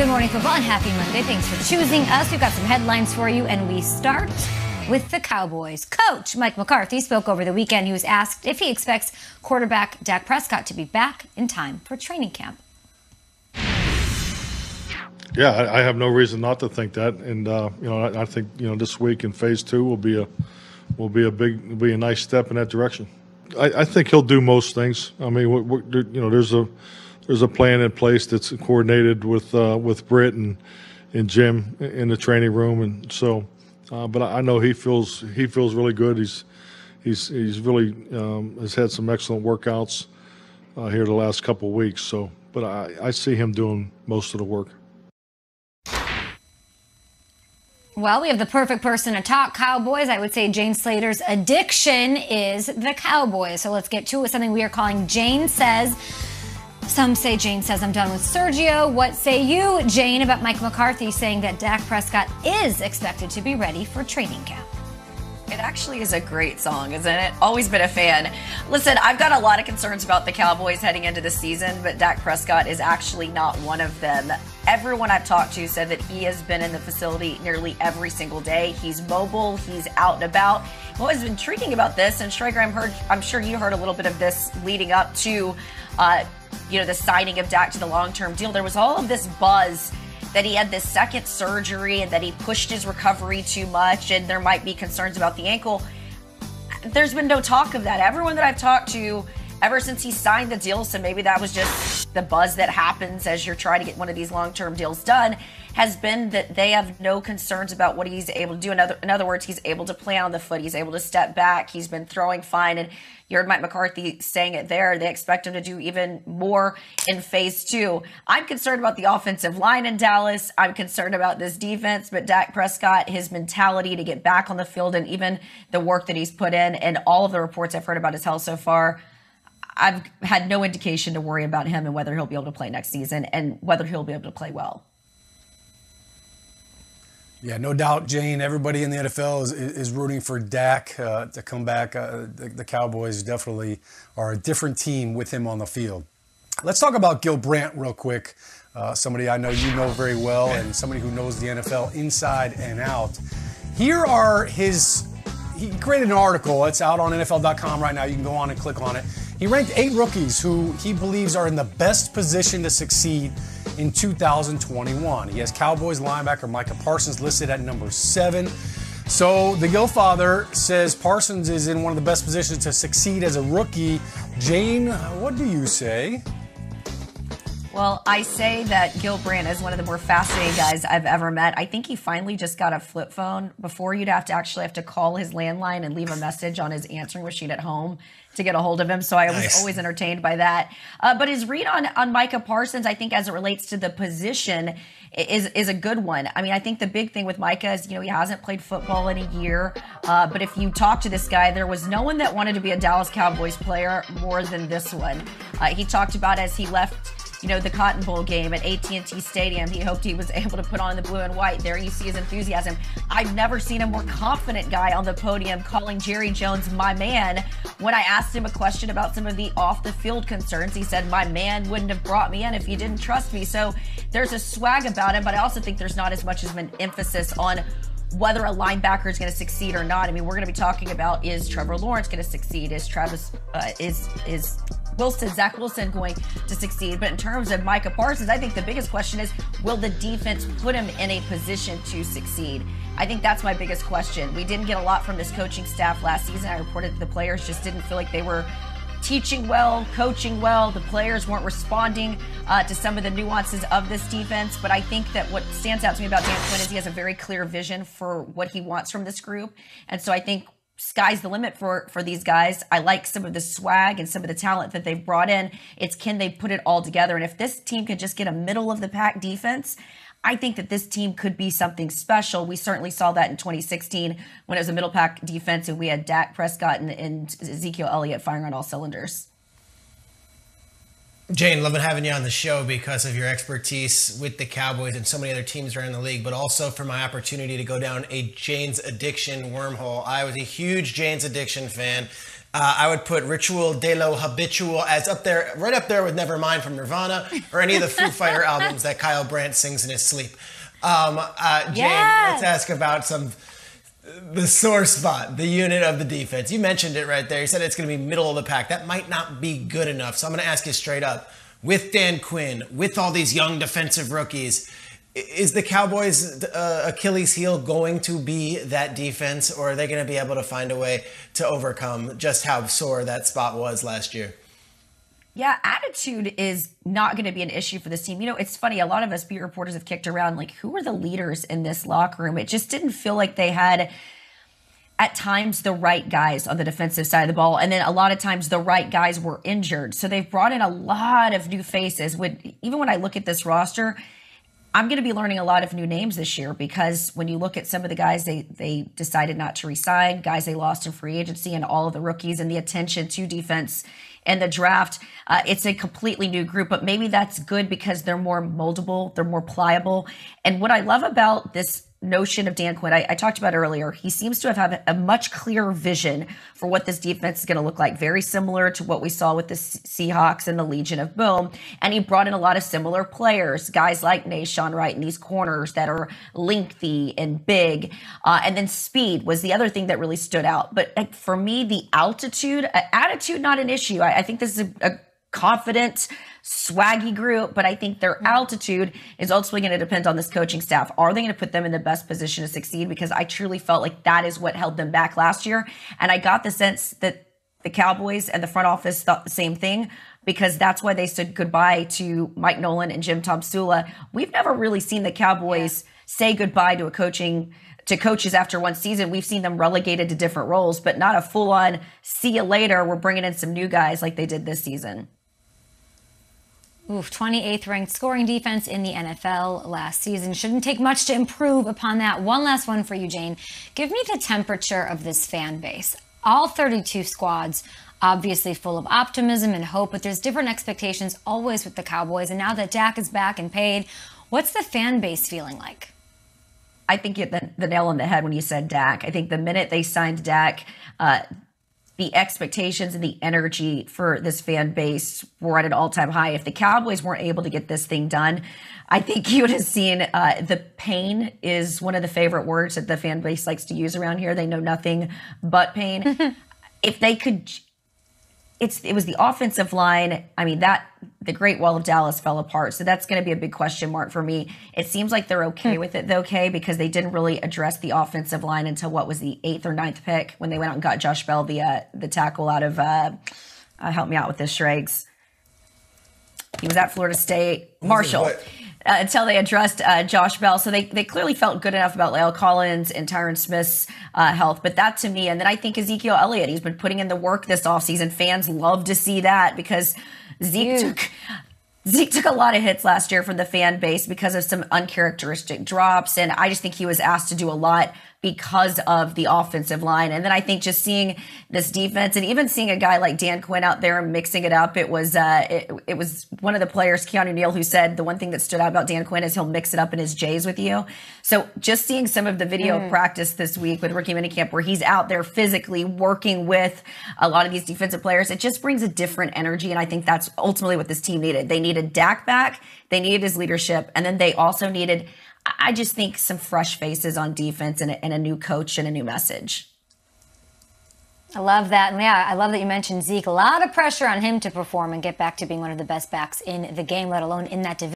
Good morning, football, and happy Monday. Thanks for choosing us. We've got some headlines for you, and we start with the Cowboys. Coach Mike McCarthy spoke over the weekend. He was asked if he expects quarterback Dak Prescott to be back in time for training camp. Yeah, I, have no reason not to think that, and uh, you know, I, I, think you know this week in Phase Two will be a will be a big will be a nice step in that direction. I, I think he'll do most things. I mean, we're, we're, you know, there's a there's a plan in place that's coordinated with uh, with Britt and and Jim in the training room, and so. Uh, but I know he feels he feels really good. He's he's he's really um, has had some excellent workouts uh, here the last couple of weeks. So, but I, I see him doing most of the work. Well, we have the perfect person to talk Cowboys. I would say Jane Slater's addiction is the Cowboys. So let's get to it. Something we are calling Jane Says. Some say Jane says I'm done with Sergio. What say you, Jane, about Mike McCarthy saying that Dak Prescott is expected to be ready for training camp? It actually is a great song, isn't it? Always been a fan. Listen, I've got a lot of concerns about the Cowboys heading into the season, but Dak Prescott is actually not one of them. Everyone I've talked to said that he has been in the facility nearly every single day. He's mobile, he's out and about. What was intriguing about this, and Striker, I'm heard, I'm sure you heard a little bit of this leading up to uh, you know, the signing of Dak to the long term deal, there was all of this buzz that he had this second surgery and that he pushed his recovery too much and there might be concerns about the ankle. There's been no talk of that. Everyone that I've talked to ever since he signed the deal, so maybe that was just the buzz that happens as you're trying to get one of these long term deals done, has been that they have no concerns about what he's able to do. In other, in other words, he's able to play on the foot, he's able to step back, he's been throwing fine. And you heard Mike McCarthy saying it there. They expect him to do even more in phase two. I'm concerned about the offensive line in Dallas. I'm concerned about this defense, but Dak Prescott, his mentality to get back on the field and even the work that he's put in and all of the reports I've heard about his health so far. I've had no indication to worry about him and whether he'll be able to play next season and whether he'll be able to play well. Yeah, no doubt, Jane. Everybody in the NFL is, is rooting for Dak uh, to come back. Uh, the, the, Cowboys definitely are a different team with him on the field. Let's talk about Gil Brandt real quick. Uh, somebody I know you know very well, and somebody who knows the NFL inside and out. Here are his. He created an article. It's out on NFL.com right now. You can go on and click on it. He ranked eight rookies who he believes are in the best position to succeed in 2021. He has Cowboys linebacker Micah Parsons listed at number seven. So the Gil father says Parsons is in one of the best positions to succeed as a rookie. Jane, what do you say? Well, I say that Gil Brandt is one of the more fascinating guys I've ever met. I think he finally just got a flip phone. Before you'd have to actually have to call his landline and leave a message on his answering machine at home to get a hold of him. So I nice. was always entertained by that. Uh, but his read on on Micah Parsons, I think, as it relates to the position, is is a good one. I mean, I think the big thing with Micah is you know he hasn't played football in a year. Uh, but if you talk to this guy, there was no one that wanted to be a Dallas Cowboys player more than this one. Uh, he talked about as he left you know, the Cotton Bowl game at AT&T Stadium. He hoped he was able to put on the blue and white. There you see his enthusiasm. I've never seen a more confident guy on the podium calling Jerry Jones my man. When I asked him a question about some of the off the field concerns, he said, my man wouldn't have brought me in if he didn't trust me. So there's a swag about him, but I also think there's not as much as an emphasis on whether a linebacker is going to succeed or not. I mean, we're going to be talking about is Trevor Lawrence going to succeed? Is Travis uh, is is Wilson, Zach Wilson going to succeed? But in terms of Micah Parsons, I think the biggest question is will the defense put him in a position to succeed? I think that's my biggest question. We didn't get a lot from this coaching staff last season. I reported the players just didn't feel like they were teaching well, coaching well. The players weren't responding uh, to some of the nuances of this defense. But I think that what stands out to me about Dan Quinn is he has a very clear vision for what he wants from this group. And so I think sky's the limit for for these guys. I like some of the swag and some of the talent that they've brought in. It's can they put it all together? And if this team can just get a middle of the pack defense, I think that this team could be something special. We certainly saw that in 2016 when it was a middle pack defense and we had Dak Prescott and, and Ezekiel Elliott firing on all cylinders. Jane, loving having you on the show because of your expertise with the Cowboys and so many other teams around the league, but also for my opportunity to go down a Jane's Addiction wormhole. I was a huge Jane's Addiction fan Uh, I would put Ritual de lo Habitual as up there, right up there with Nevermind from Nirvana or any of the Foo Fighter albums that Kyle Brandt sings in his sleep. Um, uh, Jane, Yes. let's ask about some the sore spot, the unit of the defense. You mentioned it right there. You said it's going to be middle of the pack. That might not be good enough. So I'm going to ask you straight up: with Dan Quinn, with all these young defensive rookies, is the Cowboys' uh, Achilles heel going to be that defense, or are they going to be able to find a way to overcome just how sore that spot was last year? Yeah, attitude is not going to be an issue for this team. You know, it's funny. A lot of us beat reporters have kicked around like, who are the leaders in this locker room? It just didn't feel like they had, at times, the right guys on the defensive side of the ball, and then a lot of times the right guys were injured. So they've brought in a lot of new faces. With even when I look at this roster, I'm going to be learning a lot of new names this year because when you look at some of the guys they they decided not to resign, guys they lost in free agency, and all of the rookies and the attention to defense and the draft, uh, it's a completely new group. But maybe that's good because they're more moldable, they're more pliable. And what I love about this notion of Dan Quinn, I, I talked about earlier, he seems to have had a much clearer vision for what this defense is going to look like, very similar to what we saw with the Se- Seahawks and the Legion of Boom. And he brought in a lot of similar players, guys like Nahshon Wright in these corners that are lengthy and big. Uh, and then speed was the other thing that really stood out. But like, for me, the altitude, uh, attitude, not an issue. I, I think this is a, a confident, swaggy group, but I think their mm-hmm. altitude is ultimately going to depend on this coaching staff. Are they going to put them in the best position to succeed? Because I truly felt like that is what held them back last year. And I got the sense that the Cowboys and the front office thought the same thing because that's why they said goodbye to Mike Nolan and Jim Tomsula. We've never really seen the Cowboys say goodbye to a coaching to coaches after one season. We've seen them relegated to different roles, but not a full on see you later. We're bringing in some new guys like they did this season. Oof, 28th ranked scoring defense in the NFL last season. Shouldn't take much to improve upon that. One last one for you, Jane. Give me the temperature of this fan base. All 32 squads, obviously full of optimism and hope, but there's different expectations always with the Cowboys. And now that Dak is back and paid, what's the fan base feeling like? I think you hit the, the nail on the head when you said Dak. I think the minute they signed Dak, uh, the expectations and the energy for this fan base were at an all-time high. If the Cowboys weren't able to get this thing done, I think you would have seen uh, the pain is one of the favorite words that the fan base likes to use around here. They know nothing but pain. if they could it's it was the offensive line. I mean that the Great Wall of Dallas fell apart, so that's going to be a big question mark for me. It seems like they're okay with it, though, okay, because they didn't really address the offensive line until what was the eighth or ninth pick when they went out and got Josh Ball, the uh, the tackle out of. Uh, uh, help me out with this, Schrags. He was at Florida State. Marshall. Uh, until they addressed uh, Josh Ball. So they, they clearly felt good enough about La'el Collins and Tyron Smith's uh, health. But that to me, and then I think Ezekiel Elliott, he's been putting in the work this offseason. Fans love to see that because Zeke took. Zeke took a lot of hits last year from the fan base because of some uncharacteristic drops. And I just think he was asked to do a lot because of the offensive line. And then I think just seeing this defense and even seeing a guy like Dan Quinn out there mixing it up, it was uh, it, it was one of the players, Keanu Neal, who said the one thing that stood out about Dan Quinn is he'll mix it up in his J's with you. So just seeing some of the video of practice this week with rookie minicamp where he's out there physically working with a lot of these defensive players, it just brings a different energy. And I think that's ultimately what this team needed. They needed Dak back, they needed his leadership, and then they also needed I just think some fresh faces on defense and a, and a new coach and a new message. I love that. And yeah, I love that you mentioned Zeke. A lot of pressure on him to perform and get back to being one of the best backs in the game, let alone in that division.